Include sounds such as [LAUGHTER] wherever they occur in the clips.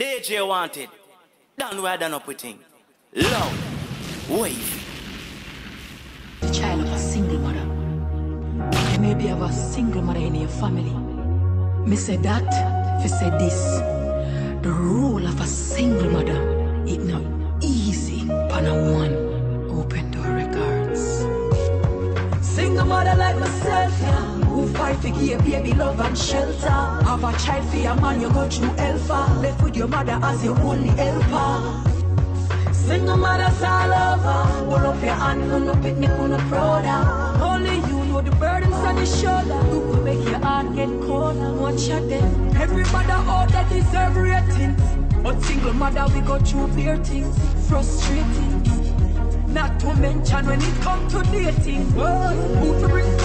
DJ wanted. Down where I done up with thing. Loud. The child of a single mother. You maybe have a single mother in your family. Me say that, if say this. The rule of a single mother, it not easy. Pana one, open door records. Single mother like myself, yeah. Fight for give baby love and shelter. Have a child for your man, you go through alpha. Left with your mother as your only helper. Single mothers all over. Hold up your hand, no no picnic, no proud. Only you know the burdens on your shoulder. Who will make your heart get colder? Watch your them. Every mother out there deserve ratings. But single mother we go through bare things, frustrating. Not to mention when it come to dating. Who to bring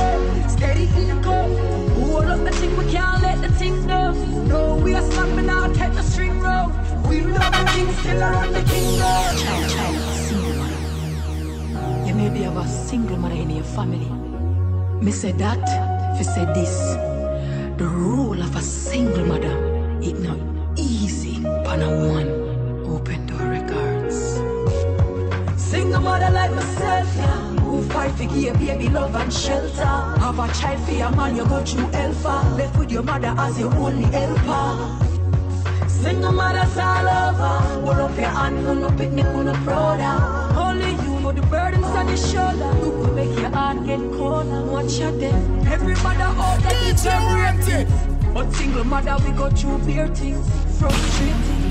steady. Who all up the thing, we can't let the thing go. No, we are take the string. We the around the kingdom. You maybe have a single mother in your family. Me say that, if you say this. The rule Fight give baby love and shelter. Have a child for your man, you go through alpha. Left with your mother as your only helper. Single mothers all over. Hold up your hand, no no picnic, no proud. Only you know the burdens on your shoulder. Who will make your heart get colder? Watch your them. Every mother out there deserve ratings. But single mother we go through bare things, frustrating.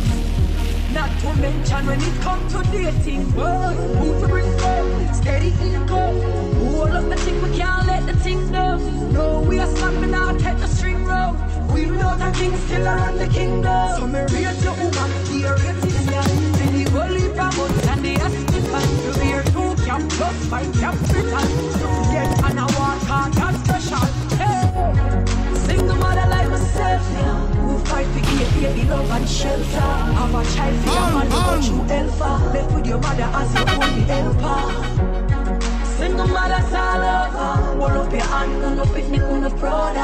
Not to mention when it come to dating. Who to bring home, steady. Who all up the thing, we can't let the thing go. No, we are slapping out, take the string roll. We know the king still around the kingdom. So me your woman, be a. See the holy and the hospital. You hear two cap plus five capital. You get an award that's special. Hey. Single mother like myself. Who fight for give baby love and shelter. Have a child for your man, go through alpha. Left with your mother as your only helper. Single mothers all over. Hold up your hand, no no picnic, no proud.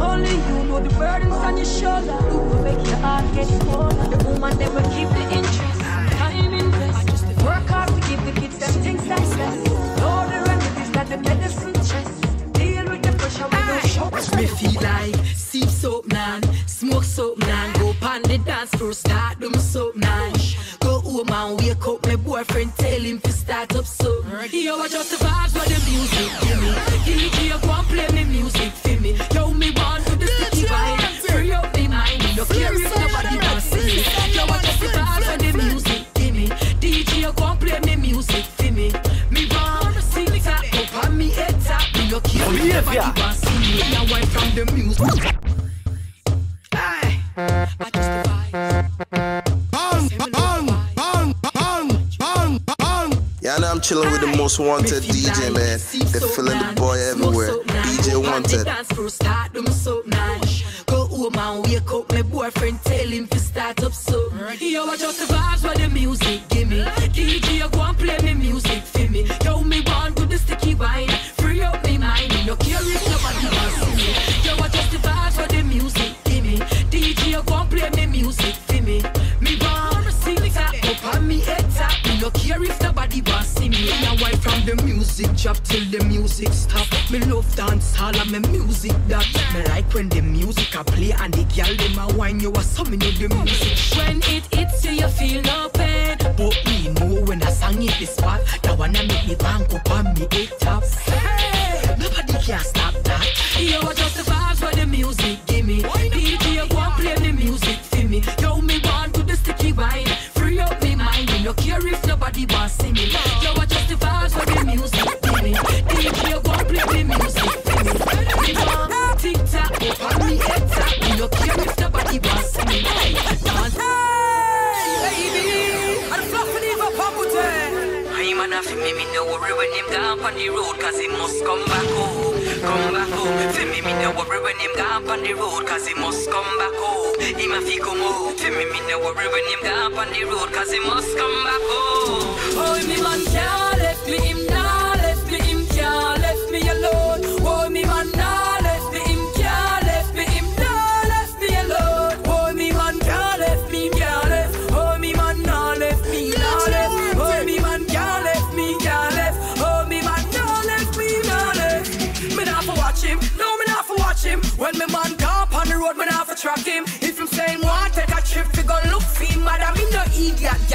Only you know the burdens on your shoulder. Who will make your heart get colder? The woman never keep the interest. Time invest. Work hard to give the kids them things that best. All the remedies that the medicine chest. Deal with the pressure we don't show. Me feel like sip soap man, smoke soap man go pan the dance floor, start them the music. Aye, I just. Yeah, know I'm chilling with the most wanted DJ, man. They're feeling the boy everywhere. DJ wanted. Go home and wake up, my boyfriend tell him to start up so. Yo, I just hall and me music that. Me like when the music a play and the girl them a whine. You a summon you the music. When it hits you, you feel no gone on the road, cause he must come back home. He ma fi come home. For me, me no worry when him gone on the road, cause he must come back home. Oh, me man can't left me, him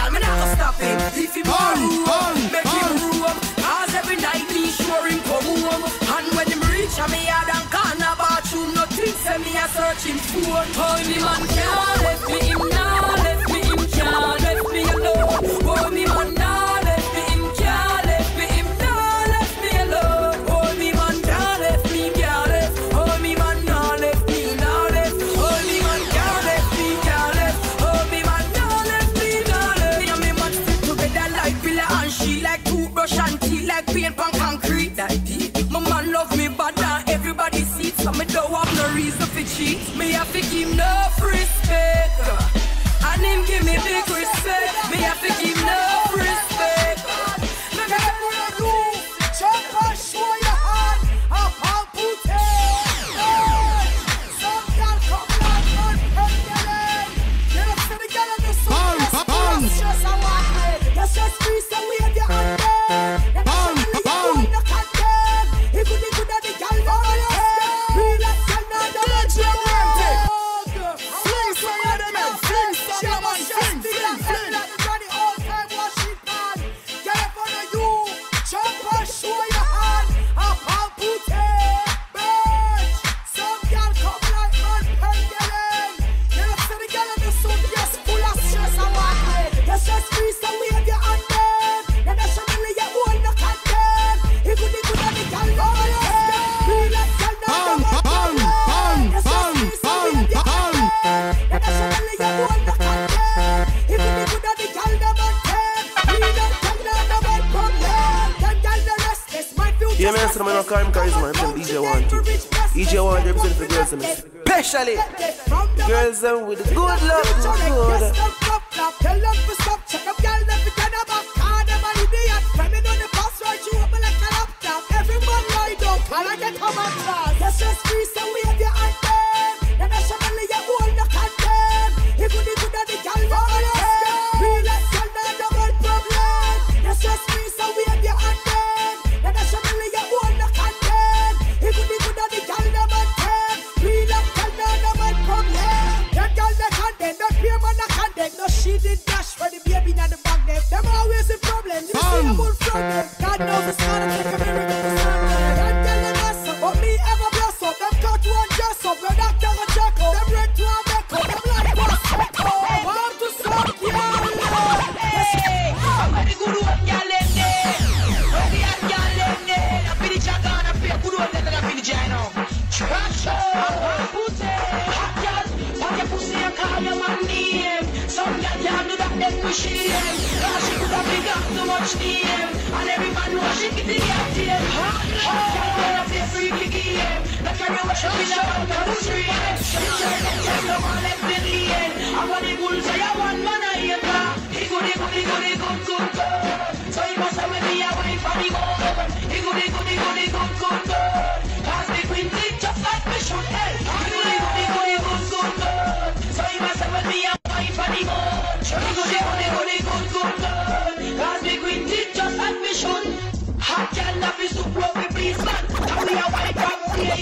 I'm not stop him. If he burn, burn, make him room. Cause every night me sure him come home. And when him reach a me yard and about you. nothing send me a search him phone. Man can't let me so me don't have no reason for cheat. Me have to give enough respect, and him give me big respect. Me have to give him Yeah, man, so I'm not calling charisma. I'm DJ One too. DJ One represent for girls, and especially girls them with the good love, good good. Tell them to stop, check up, girl, them to turn them back. Car them an idiot. When me done the pass right, you open like a laptop. Every man lie down, can I get come and class? Yes, just free, so We is. Now she could have big up so much DM. And every man knows she get the captain. Huh? She wanna play free kick game. That can be what she feel about the street. She turn and turn the man and the end. I want the bullseye, I want man I hate her. He good, he good.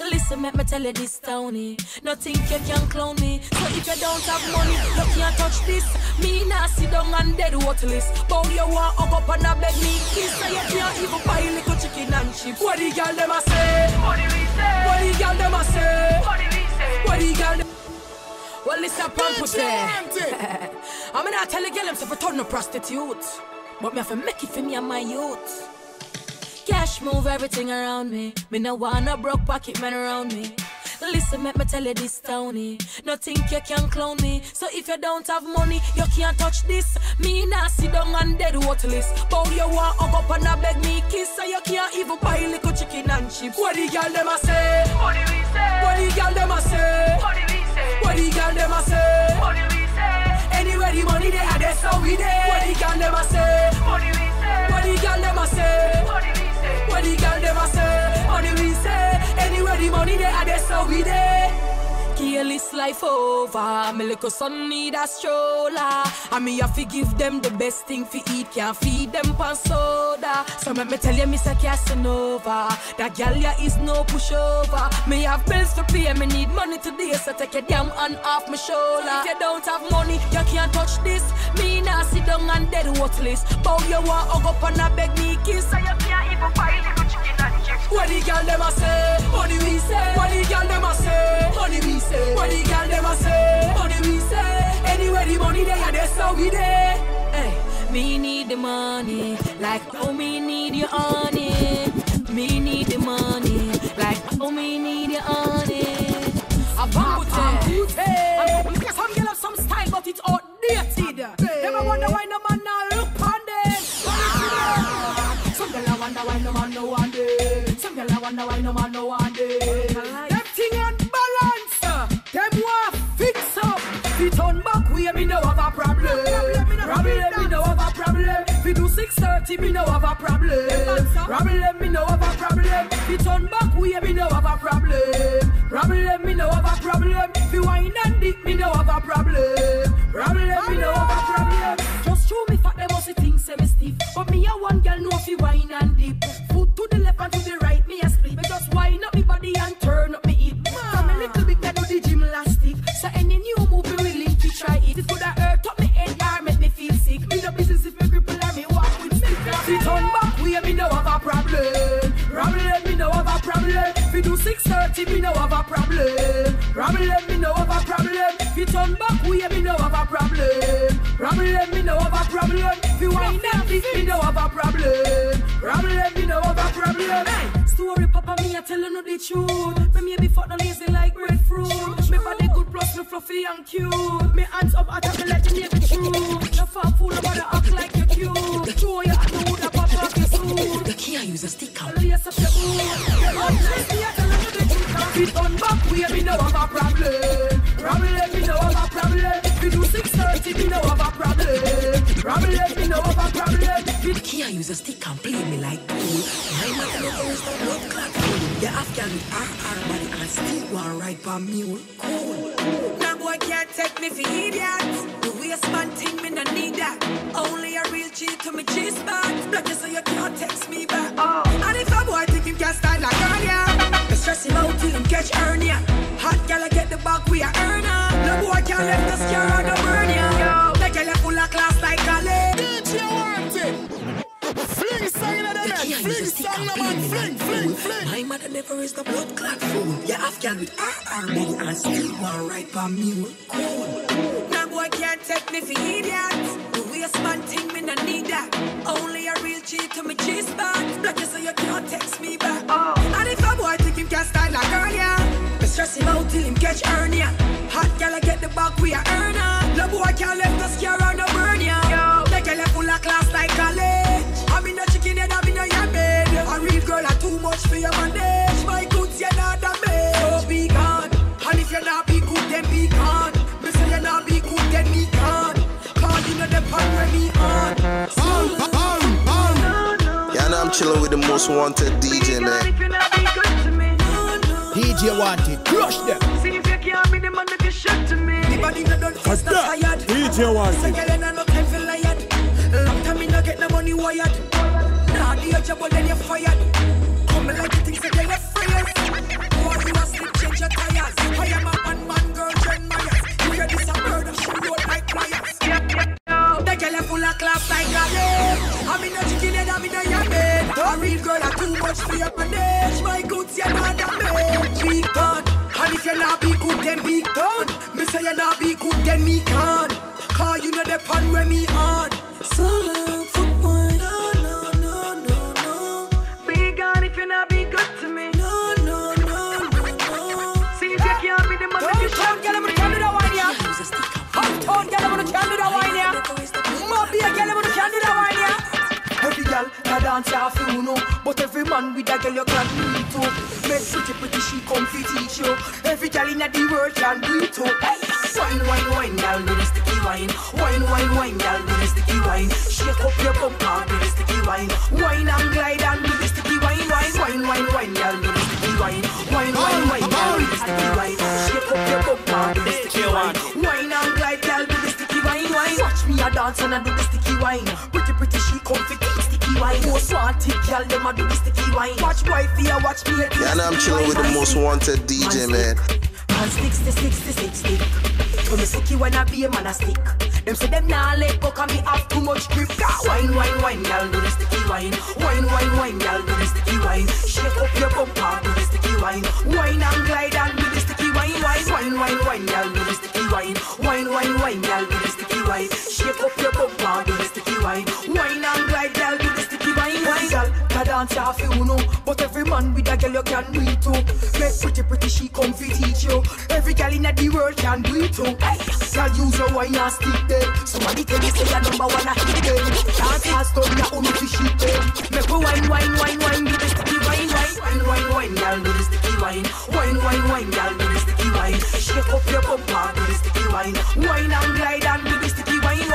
Listen, make me tell you this, Tony. Nothing you can clown me. So if you don't have money, you can't touch this. Me nah sit down and dead worthless. But you want hug up and a beg me kiss. So you can't even buy little chicken and chips. What the girl them a say? What the girl them a say? What the girl them well, it's a pump put there. [LAUGHS] I'm not tell a girl I'm for turn no prostitute. But me have to make it for me and my youth. Cash move everything around me. Me no want no broke pocket man around me. Listen, make me tell you this, Tony. Nothing you can clown me. So if you don't have money, you can't touch this. Me nah sit down and dead worthless. But you want hug up and a beg me kiss. So you can't even buy little chicken and chips. What the girl them a say? What the girl them a say? What the girl them a say? What do we say? Anywhere the money they are, that's how we there. What the girl them a say? What the girl them a say? What the girl them a say? Money we say. Anywhere the money they are, that's how we there. This life over. Me little son need a stroller. And me have to give them the best thing for eat. Can't feed them pan soda. So let me tell you, Mr. Casanova. That gal ya is no pushover. Me have bills to pay, me need money today. So take your damn hand off my shoulder. If you don't have money, you can't touch this. Me nah sit down and dead worthless. Bow you want hug up and a beg me kiss. So you can't even buy What the gal them a say? What do we say? What the gal them a say? What do we say? What the gal them a say? What do we say? Anywhere the money there, that's how we there. Hey, me need the money, like oh me need your honey. Me need the money, like oh me need your honey. A bambute, eh. hey. Some girl have some style, but it's outdated. Never wonder why no man Girl I no man no want it. Them thing unbalance, them want fix up. Fit on back way, me no have a problem. Problem, me no have a problem. Fi do 630, me no have a problem. Problem, me no have a problem. Fit on back way, me no have a problem. Problem, me no have a problem. Fi wine and dip, me no have a problem. Problem, me no have a problem. Just show me fat, them must think say me stiff. But me a one girl know problem. Problem, me no have a problem. Fi turn back way, me no have a problem. Problem, me no have a problem. Fi wine and dip, me no have a problem. Problem, me no have a problem. Hey, story, papa, me a tellin' you the truth. Me maybe fuck no lazy like breadfruit. Me body good plus me fluffy and cute. Me hands up at me like the navy true. No fat fool, nobody act like you cute. Throw your hand the wood up pop off your suit. You can't use a stick out. Lace up your boot. Fit on back way, me no have a problem. Problem, me no have a problem. We do 630, me no have a problem. Problem, me no have a problem. You can't use stick and play me like pool. My mother never is the blood clot. You have with RR body and still want ride for mule. Cool. Now boy can't take me for idiot. The waistband thing me no need that. Only a real G to me G spot. Never is the blood clot fool. Have girl with RR body and still want ride for mule. Cool. Now boy can't take me for idiot. The waistband thing me no need that. Only a real G to me G back. Block you so you can't text me back. And if a boy think him can style like girl, yeah. Me stress him out till him catch hernia. Hot gal I get the back we a earner. No boy can't let the scare chilling with the most wanted DJ, man. If you be good to me, DJ Wanted. Crush them. see if you can't be the man that you should to me. The body no done fast and that? tired. DJ want Say it. girl, no time for liar. Long time me no get no money wired. Nah, the your job, fun with a girl you can do it too. Make pretty pretty she come fit teach you. Every girl in the world can do it too. Wine wine wine, girl do the sticky wine. Wine wine wine, girl do the sticky wine. Shake up your bumper do the sticky wine. Wine and glide and do the sticky wine wine. Wine wine wine, girl do the sticky wine. Wine wine wine, girl do the sticky wine. Shake up your bumper do the sticky wine. Wine and glide, girl do the sticky wine wine. Watch me a dance and I do the sticky wine. Pretty pretty she come fit wine. Most wanted girl them a do the sticky wine. Watch wifey, I watch me. Yeah, and I'm chilling with the most wanted DJ, man. And sticks to six to six stick. When me sticky when I be a man a stick. Them say them nah let go cause me have too much grip. Got wine, wine, wine, girl do the sticky wine. Wine, wine, wine, girl do the sticky wine. Shake up your bumper, do the sticky wine. Wine and glide and do the sticky wine. Wine, wine, wine, wine, do the sticky wine. Wine, wine, wine, do the sticky wine. Shake up your bumper, do the sticky wine. Wine and glide, girl dance half you know, but every man with a girl you can do it too. Make pretty pretty she come fi teach you. Every girl in the world can do it too. Hey, girl use your wine and stick them. Somebody tell me say you're number one a hit them. Dance fast on your own to shit them. Make we wine wine wine wine do the sticky wine wine wine wine wine girl do the sticky wine. Wine wine wine girl do the sticky wine. Shake up your bumper do the sticky wine. Wine and glide and do the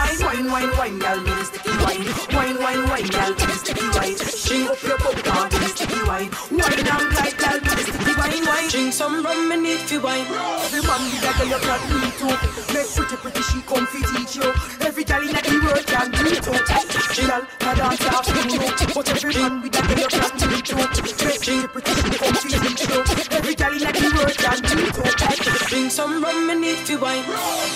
wine wine wine wine girl do the sticky wine. Wine wine wine girl do the sticky wine. Shake up your bumper do the sticky wine. Wine and glide girl do the sticky wine wine. Drink some rum and if you wine. Every man with a girl you can do it too. Make pretty pretty she come fi teach you. Every girl in the world can do it too. Girl, a dance off you. But every man with a girl you can do it too. Make pretty pretty she come fi teach you. Drink some rum and if you wine.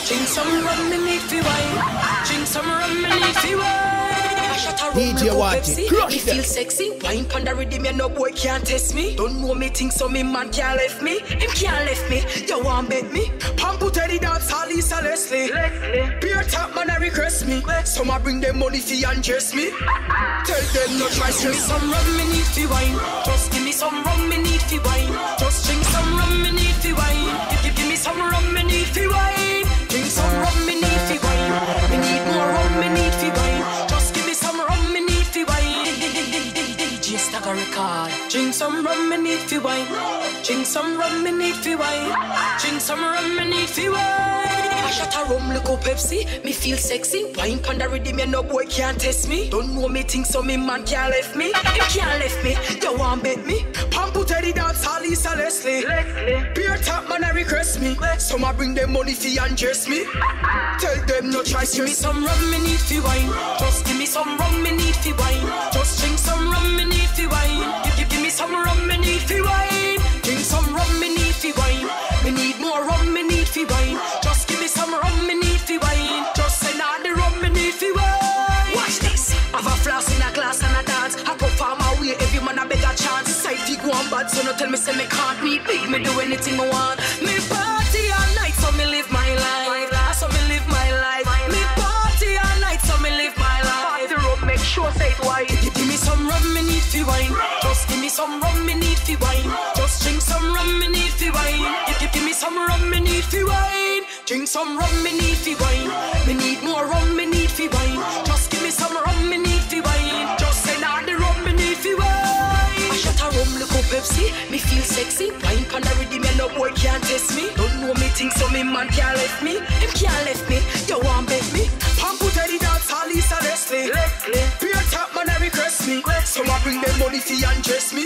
Drink some rum and if you wine. Drink some rum and if you wine. Shut a rum DJ like a Watty, Pepsi. crush Me feel sexy. Wine pon the rhythm, you no boy can't test me. Don't know me think so, me man can't left me. Him can't left me. You want bet me? Pamputtae dance, Lisa Leslie. Beer top man, I request me. Some a bring them money fi undress me. Tell them no try stress. Give me some rum, me need fi wine. Just give me some rum, me need fi wine. Just drink some rum, me need some rum, me need fi wine. Drink some rum, me need fi wine. Me need more rum, me need fi wine. Just give me some rum, me need fi wine. [LAUGHS] DJ Stagger record. Drink some rum, me need fi wine. Drink some rum, me need fi wine. Drink some rum, me need fi wine. I shot a rum, look up Pepsi. Me feel sexy. Wine the rhythm, you no boy can't test me. Don't know me think so, me man can't left me. Him can't left me. You want bet me? Pamputtae dance, Lisa Leslie. Beer top man, I request me. Some a bring them money fi undress me. Tell them no try Give me some rum, me need fi wine. Just give me some rum, me need fi wine. Just drink some rum, me need fi wine. Give, give, give me some rum, me need fi wine. Bad, so no tell me say me can't be big. Me do anything me want. Me party all night, so me live my life. So me live my life. Me party all night, so me live my life. Party rum, make sure say it wide. Give, give me some rum, me need fi wine. Just give me some rum, me need fi wine. Just drink some rum, me need fi wine. Give, give me some rum, me need fi wine. Drink some rum, me can't test me. Don't know me think so, me man can't left me. Him can't left me. You want bet me? Pamputtae dance, Lisa Leslie. Beer top man, I request me. Some a bring them money fi undress me.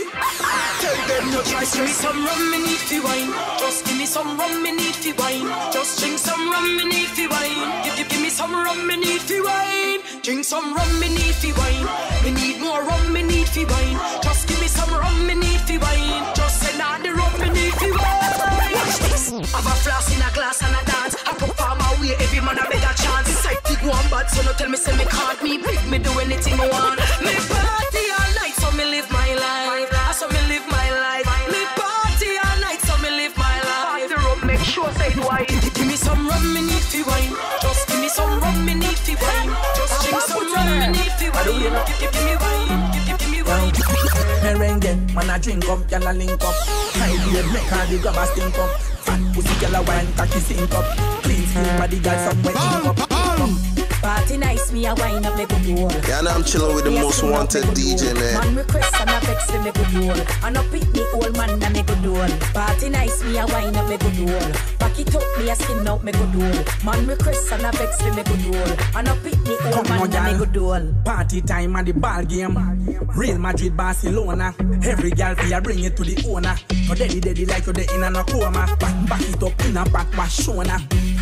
Tell them no try Give me some rum, me need fi wine. Just give me some rum, me need fi wine. Just drink some rum, me need fi wine. Give, give, give me some rum, me need fi wine. Drink some rum, me need fi wine. Me need more rum, me need fi wine. Just give me some rum, me need fi wine. Just send all the rum, me need fi wine. Have a flask in a glass and a dance. I perform my way, every man a a chance. Big one bad, so no tell me say me can't. Me big, me do anything I want. Me party all night, so me live my life. Ah, so me live my life. Me party all night, so me live my life. The rum make sure say it wide. Give me some rum, me need fi wine. Just give me some rum, me need fi wine. Just drink some rum, me need fi wine. Give, me wine. Merengue, man a drink up, gyal a link up. High grade, make all the grabber stink up. Fat pussy gyal a wine, cocky sink up. Clean skin body gyal somewhere ink up. Come. Party nice, me a wine up, me good roll. Yeah, and I'm chilling with the most wanted DJ, man. Man request and a vex me good roll. And a pick me old man na me good roll. Party nice, me a wine up, me good roll. Back it up, me a skin out, me good roll. Man request and a vex me good roll. And a pick me old Come man on, na me gyal. good roll. Party time and the ball game. Real Madrid, Barcelona. Every girl fi a bring it to the owner. No daddy daddy like you the in a coma. Back, back it up in a back Barcelona.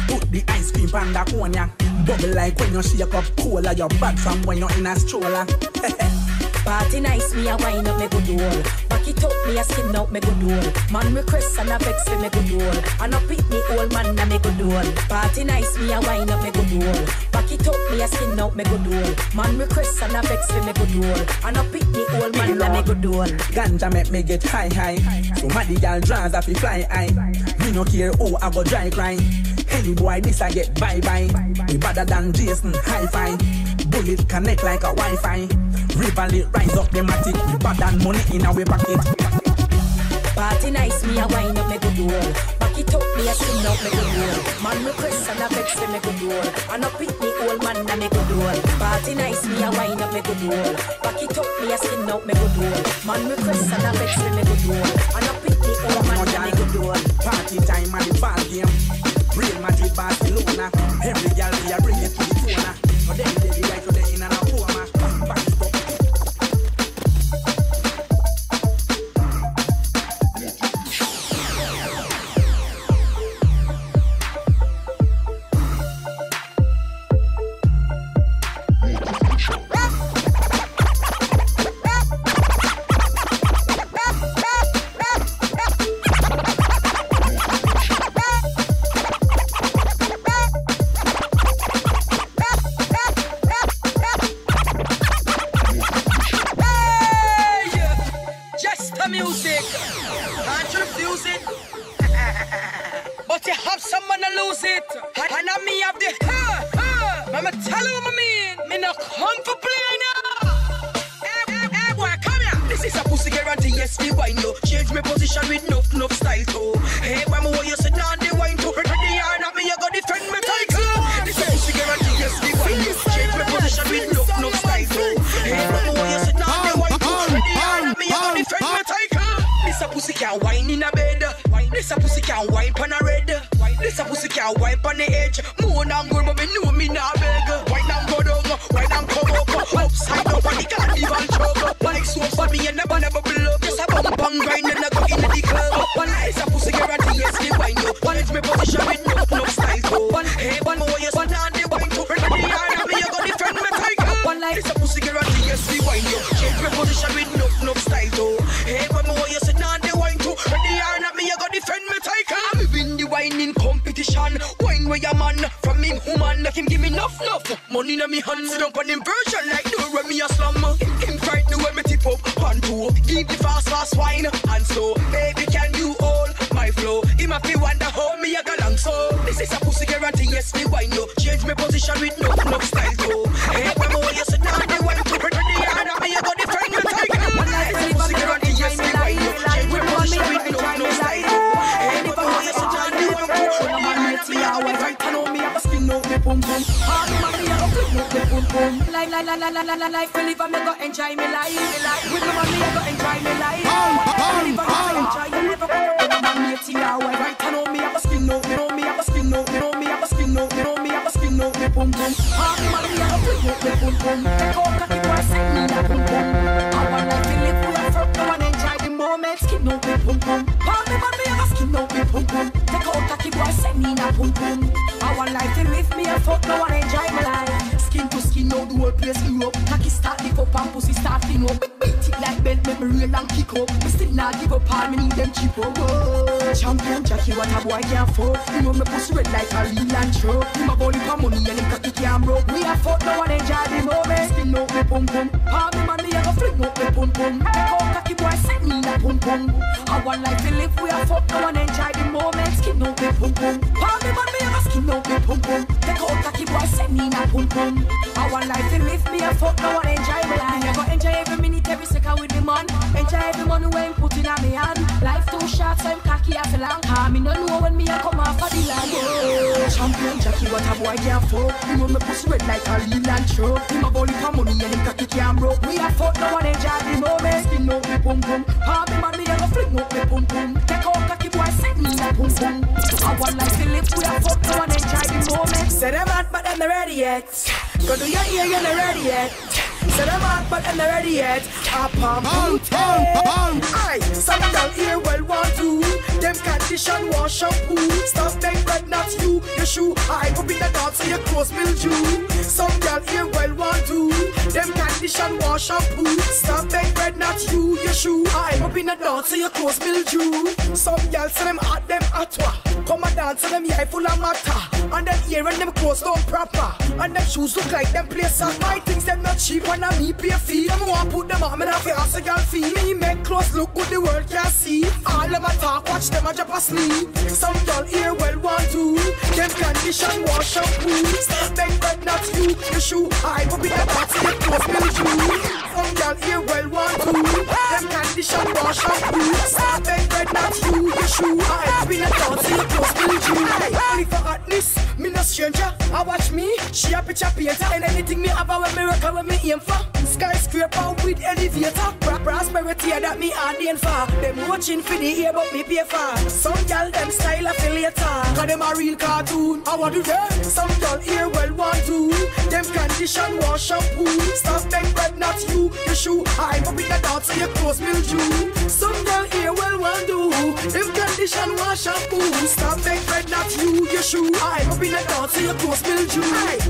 Put the ice cream on the corner. Bubble like when you shake up cola. You're bad from when you're in a stroller. [LAUGHS] Party nice, me a wine up me good roll. Back it up, me a skin out me good roll. Man request and a vex me good roll. And a pick me old man na me good roll. Party nice, me a wine up me good roll. Back it up, me a skin out me good roll. Man request and a vex me good roll. And a pick me old man na me good roll. Ganja make me get high high. So the girl draws off fly high. Me no care who I go dry cry. Any boy this I get bye bye. We better than Jason high five. Bullet connect like a Wi-Fi. Rival rise up the matic. We bad than money in our pocket. Party nice, me a wine up me good roll. Back it up, me a skin out me good roll. Man request and a vex me good roll. And a pick me old man na me good roll. Party nice, me a wine up me good roll. Back it up, me a skin out me good roll. Man request and a vex me good roll. And a pick me old man na me good roll. Party time and the ball game. Real Madrid, Barcelona. Every girl we a bring it to the corner. So then they be can wine in a bed. This a pussy can wine on a red. This a pussy can wine on the edge. More than good, but me know me not beg. Wine and go down, wine and come up, upside up on the carnival choke. Like so for me and never never blow. Just a bum bum grind and I go in the club. One this a pussy guarantee yes the wine you. One is me position with no no style too. One hey one oh, more yes one on the wine too. Ready the arm me you go defend me tiger. One like this a pussy guarantee yes the wine you. Change my position with no Where your man from him woman. Let him give me enough enough money in me hand. Sit up on him version like do when me a slum. Him, him frightened when me tip up on two. Give the fast fast wine and slow. Baby can you hold my flow? Him a fi wonder how me a go long so. This is a pussy guarantee yes me wine you. Change my position with no no style too. Hey Like, like, like, like, like, like, like, Philip, I'm go enjoy me life. With my money, I go enjoy me life. Philip, I'm go enjoy me life. I'm me TR, right? I know me have a me know me have a me know me have a me know me have a spin out me pum pum. All the money I go flip out me pum pum. Take out cocky boy, send me that pum pum. I want like Philip, we are from no one enjoy the moment. Skin out me pum pum. All the money I go skin out me pum pum. Take out cocky boy, send me that pum pum. I want like to lift me fuck no one enjoy my life. Skin to skin, now the whole place grew up. Cocky start lift up and pussy start thin up. Beat it like belt, make me real and kick up. Me still not give up, all me need them cheap up. Whoa. Champion Jockey, what a boy can't fuck. You know me pussy red like a Leland show. Him a body for money and him cocky can't broke. We a fuck no one enjoy the moment. Skin out me pum pum. All me money I go fling out me pum pum. Take out cocky boy, send me pum pum. I want like to live, we a fuck no one enjoy the moment. Skin out me pum pum. All me money I go skin out me pum pum. Take out cocky boy, send me that pum pum. I want life to live, me a fuck no one enjoy my life. I go enjoy every minute, every second with the man. Enjoy every money when put in a me hand. Life too short, so I'm cocky off a long. Me no know when me a come Oh. Champion Jockey, what a boy can't fuck. You know me pussy red like a Leland show. Him a body for money and him cocky can't broke. We a fuck no one enjoy the moment. Skin out me pum pum. All me man, me a go fling out me pum pum. Take out cocky boy, send me that pum pum. I want life to live, we a fuck no one enjoy the moment. Say them hot, but them not ready yet. Go do your ear, you're not ready yet. Say them hot, but I'm not ready yet. Ah, pam, pam, pam. Aye, some girl here well want to. Them condition wash shampoo. Stop make bread, not you. Your shoe. I go be the dance so your clothes mildew. Some girl here well want to. Them condition wash shampoo. Stop make bread, not you. Your shoe. I go be the dance so your clothes mildew. Some girl say them hot, them hot. Come and dance, so them eye full of matter. And them ear and them clothes don't proper. And them shoes look like them place at my things them not cheap when I me pay fee. Them want put them on me have to ask a girl fee. Me make clothes look good, the world can see. All them a talk, watch them a drop asleep. Some girl here well want to. Them condition wash shampoo. Stop beg bread not you. The shoe I will be the party the clothes mildew. Some girl here well want to. Them condition wash shampoo. Stop beg bread not you. The shoe I will be the party the clothes mildew. Only for hotness, me no stranger. I watch me, she a picture painter. And anything me have a when me record when me aim for. Skyscraper with elevator. Prosperity that me ordain for. Them watching for the ear but me pay for. Some gal them style affiliator. Cause them a real cartoon. I want to them. Some here well want to. Them condition wash shampoo. Stop beg bread not you. The shoe I go be the dance so your clothes mildew. Some here well want to. Them condition wash shampoo. Stop beg bread not you. Your shoe I go be the dance so your clothes mildew.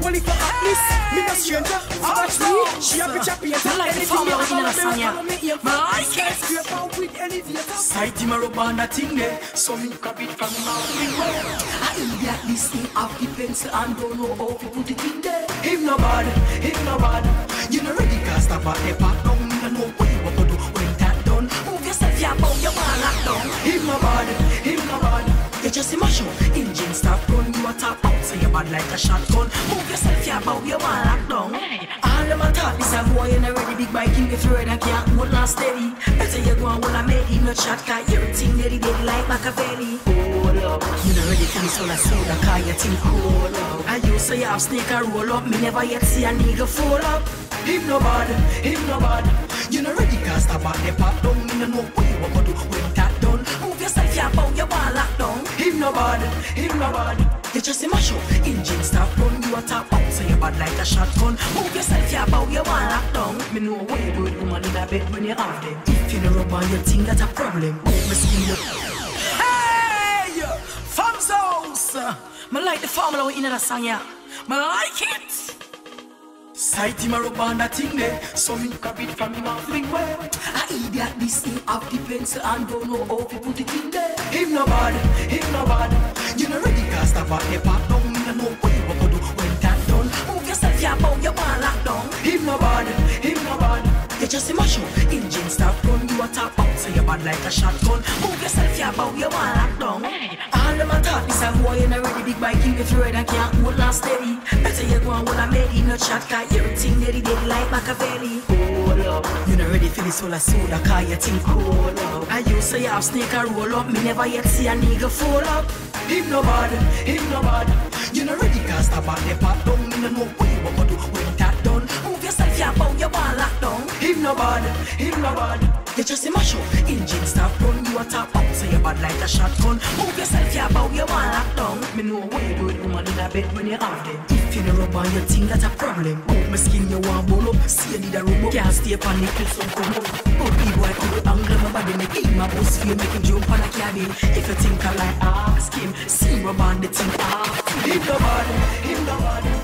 Well if I at least me no stranger. I watch me. She a painter. I like the Anything formula me in a have, song, yeah. follow me aim for. Man, I like it. Skyscraper with elevator. Sight him a rub on that thing there, so me grab it from him out the way. I idiot this thing off the pencil and don't know how to put it in there. Him no bad, him no bad. You know ready cast stop at the park down. Me no know what you want to do when that done. Move yourself, yeah, bow your man lock down. Him no bad, him no bad. You just mash up, engine stop run. You a top out, so you bad like a shotgun. Move yourself, yeah, bow your man lock down. Them a talk, this a boy in a ready big bike in the throat and can't hold on steady. Better you go on when I made him no shot, cause everything he did like Machiavelli. Hold up. You know ready for this all I say, the car you think cool up. I used to have snake a roll up, me never yet see a nigga fall up. Him no bad, him no bad. You know ready cast stop at the park down. Me no know what you want to do when that yourself, yeah, bow your man lock down. Him no bad, him no bad. You just mash up, engine stop run, you a top out, so you bad like a shotgun. Move yourself, yeah, bow your man lock down. Me know you do, woman in a bed when you have them. If you no rub on your thing, that's a problem. Move me skin up. Hey, Fam's house. Me like the formula we in that song, yeah. Me like it. Sight him a rub on that thing there, so me grab it from him off the way. I idiot this thing off the pencil and don't know how to put it in there. Him no bad, him no bad. You know ready cast stop at the park down. Me no know what you to do when that done. Move yourself, yeah, bow your man lock down. Him no bad, him no bad. You just mash up, engine stop run, you a top out, so you bad like a shotgun. Move yourself, yeah, bow your man lock down. All them a talk, this a boy in a ready big bike in the throat and can't hold on steady. Better you go on when I made no shot, cause everything that he did like Machiavelli. Hold up. You know ready for this I soda, cause you think cool up. I used to have snake a roll up, me never yet see a nigga fall up. Him no bad, him no bad. You know ready cast stop at the park down. Me no know what you want to do when that done. Move yourself, yeah, bow your man lock down. Him no bad, him no bad. You just mash up, engine stop run, you a top out, so you bad like a shotgun. Move yourself, yeah, bow your man lock down. Me know what you do, woman in a bed when you have them. If you no rub on your thing, that's a problem. Move my skin, you want ball up, see you need a rub up. Can't stay upon the cliff, some come up. But the boy could angle my body, make him a bust feel, make him jump on a cabin. If you think I like, ask him, see rub on the thing, ask Him no bad, him no bad.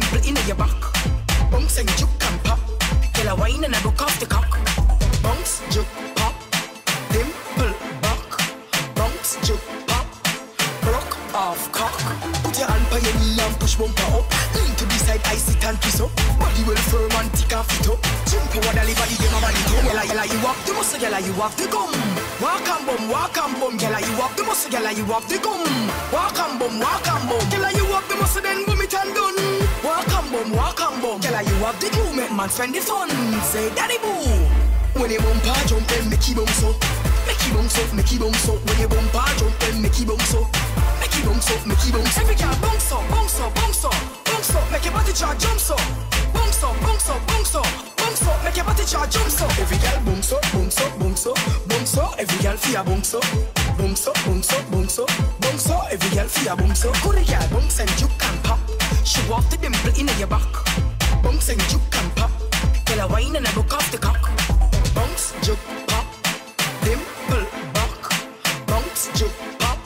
Dimple in your back. Bounce and you can pop. Girl a wine and I broke off the cock. Bounce, juke, pop, dimple back. Bounce, juke, pop, broke off cock. Put your hand by your knee and push bumper up. Lean to the side, I sit and twist up. Body well firm and thick and fit up. Jump over the body, get my body too. Gala, gala, you have the muscle, gala, you have the gum. Walk and bum, walk and bum, gala, you have the muscle, gala, you have the gum. Walk and bum, walk and bum, gala, you have the muscle, then boom done. Walk and bum, walk and bum, gala, you have the glue, make man spend the fun. Say, daddy boo. When you bumper jump, then make you bounce up. Make you bounce up, make you bounce up. When you bumper jump, then make you bounce up. Make you bounce up, make you bounce up. Every girl bounce up, bounce up, bounce up, bounce up. Make your body chart jump up. Bounce up, bounce up, bounce up, bounce up. Make your body chart jump up. Every girl bounce up, bounce up, bounce up, bounce up. Every girl feel bounce. Bounce up, bounce up, bounce up, bounce up. Every girl feel bounce up. Good girl bounce and you can pop. Show off the dimple in your back. Bounce and you can pop. Girl a wine and I broke off the cock. Bounce, juke, pop, dimple back. Bounce, juke, pop,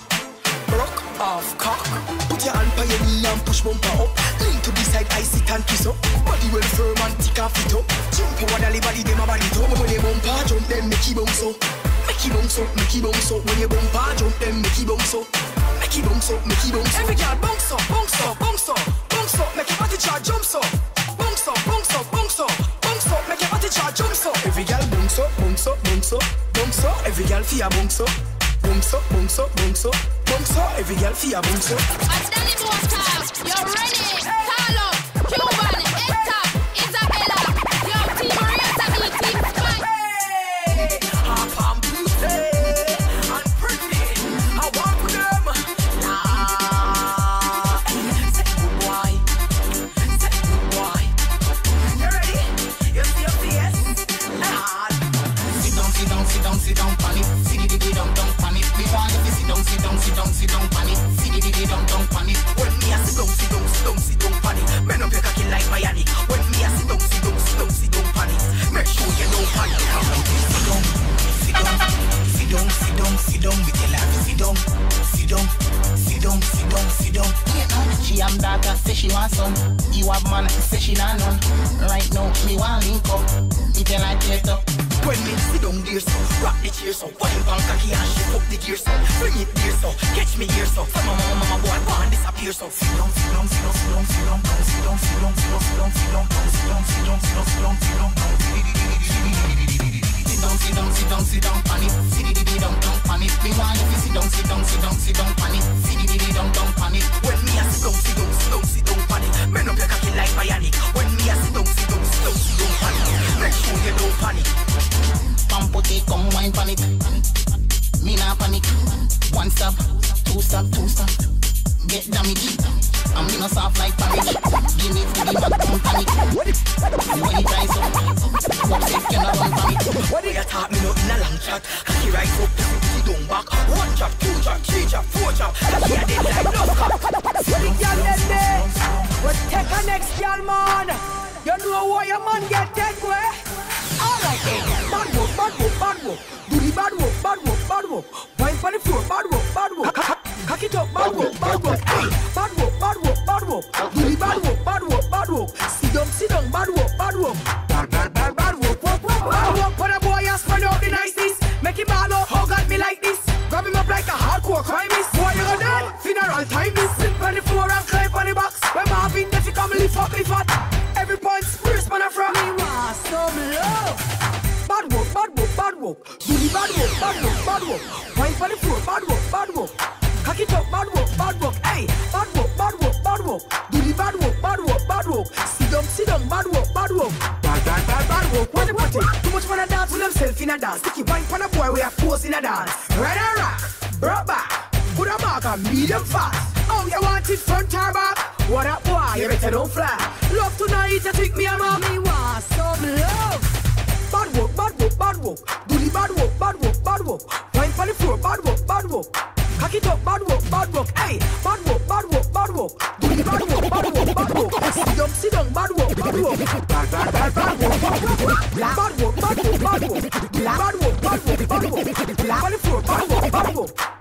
broke off cock. Put your hand by your knee and push bumper up. Lean to the side, I sit and twist up. Body well firm and thick and fit up. Jump over the body, them a body top. When you bumper jump, then make you bounce up. Make you bounce up, make you bounce up. When you bumper jump, then make you bounce up. Make you bounce up, make you bounce up. Every girl bounce up, bounce up, bounce up, bounce up. Make your body chart jump up. Bounce up, bounce up, bounce up, bounce. Make your body chart jump up. Every girl bounce up, bounce up, bounce up, bounce up. Every girl feel bounce up. Bounce up, bounce up, bounce up, bounce. Every girl feel bounce up. And Danny Monster, you're ready. Down, sit down. Tell her to sit down, sit down, sit down, sit down, sit down. She am daughter, say she want some. You have man, say she not none. Right now, me want link up. Me tell her get up. When me sit down there so, rock the chair so, wine pan cocky and shift up the gear so, bring it there so, catch me here so, from mama mama boy and disappear so. Sit down, sit down, sit down, sit down, sit down, down, sit down, sit down, sit down, sit down, sit down, down, sit down, sit down, sit down, sit down, sit down, down. Sit down, sit down, sit down, sit down, pan it. Sit it, it, down, down, pan it. Me want you to sit down, sit down, sit down, sit down, pan it. Sit it, it, down, down, pan it. When me a sit down, sit down, sit down, sit down, pan it. Men up your cocky like bionic. When me a sit down, sit down, sit down, sit down, pan it. Make sure you don't panic. It, come wine pan it. Me nah panic. One stop, two stop, two stop. Get damaged. I'm in a soft like porridge. Give me for the man, don't panic. When it rise up, oh. what can I run panic? What you taught me no in a long chat Cocky rise up, down back One chop, two chop, three chop, four chop Cocky a dead like love cup What the girl them there? What take a next girl man? You know why your man get dead Bad work. Hey, medium fast. Oh, you want it front or back? What up, boy? You better don't fly. Love tonight, You take me a mom. Me want some love. Bad work, bad work, bad work. Do the bad work, bad work, bad work. Wine for the floor, bad work, bad work. Cock it up, bad work, bad work. Hey, bad work, bad work, bad work. Do the bad work, bad work, bad work. Sit down, sit down, bad work, bad work. Bad, bad, bad, bad work, bad work. Bad work, bad work, bad work. Bad work, bad work, bad work. Bad work, bad work, bad work, bad work.